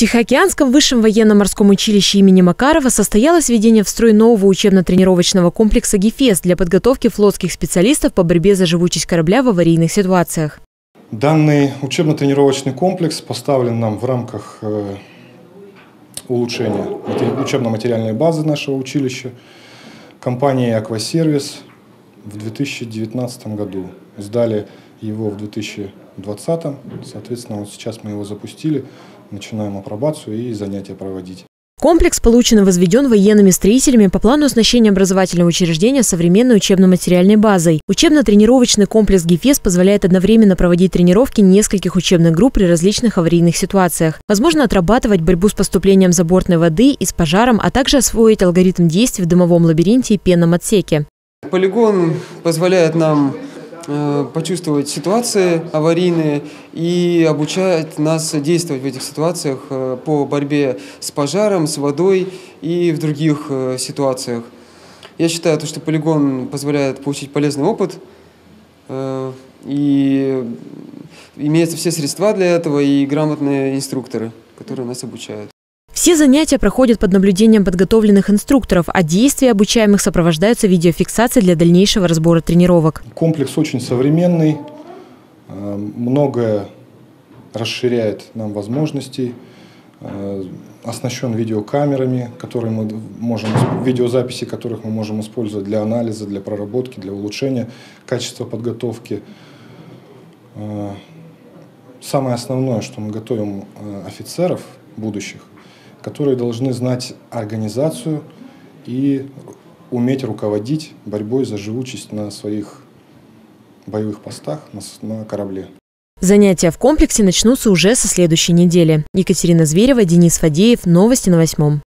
Тихоокеанском высшем военно-морском училище имени Макарова состоялось введение в строй нового учебно-тренировочного комплекса «Гефест» для подготовки флотских специалистов по борьбе за живучесть корабля в аварийных ситуациях. Данный учебно-тренировочный комплекс поставлен нам в рамках э, улучшения учебно-материальной базы нашего училища компанией «Аквасервис» в 2019 году. Сдали его в 2020, соответственно, вот сейчас мы его запустили начинаем апробацию и занятия проводить. Комплекс получен и возведен военными строителями по плану оснащения образовательного учреждения современной учебно-материальной базой. Учебно-тренировочный комплекс ГИФЕС позволяет одновременно проводить тренировки нескольких учебных групп при различных аварийных ситуациях. Возможно отрабатывать борьбу с поступлением забортной воды и с пожаром, а также освоить алгоритм действий в дымовом лабиринте и пенном отсеке. Полигон позволяет нам почувствовать ситуации аварийные и обучает нас действовать в этих ситуациях э, по борьбе с пожаром, с водой и в других э, ситуациях. Я считаю, что полигон позволяет получить полезный опыт и имеются все средства для этого и грамотные инструкторы, которые нас обучают. Все занятия проходят под наблюдением подготовленных инструкторов, а действия обучаемых сопровождаются видеофиксацией для дальнейшего разбора тренировок. Комплекс очень современный, э, многое расширяет нам возможностей, э, оснащен видеокамерами, которые мы можем, видеозаписи которых мы можем использовать для анализа, для проработки, для улучшения качества подготовки. Э, самое основное, что мы готовим офицеров будущих – которые должны знать организацию и уметь руководить борьбой за живучесть на своих боевых постах на, корабле. Занятия в комплексе начнутся уже со следующей недели. Екатерина Зверева, Денис Фадеев. Новости на восьмом.